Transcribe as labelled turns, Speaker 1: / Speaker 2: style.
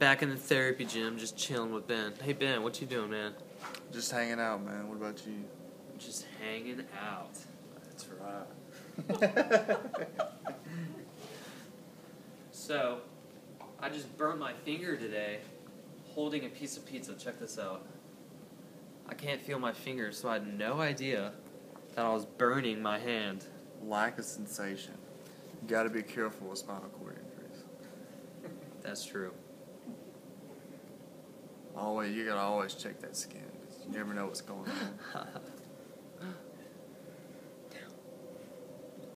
Speaker 1: Back in the therapy gym, just chilling with Ben. Hey Ben, what you doing, man?
Speaker 2: Just hanging out, man. What about you?
Speaker 1: Just hanging out.
Speaker 2: That's right.
Speaker 1: So, I just burnt my finger today holding a piece of pizza. Check this out. I can't feel my finger, so I had no idea that I was burning my hand.
Speaker 2: Lack of sensation. You got to be careful with spinal cord injuries.
Speaker 1: That's true.
Speaker 2: Always, you gotta always check that skin. You never know what's going on.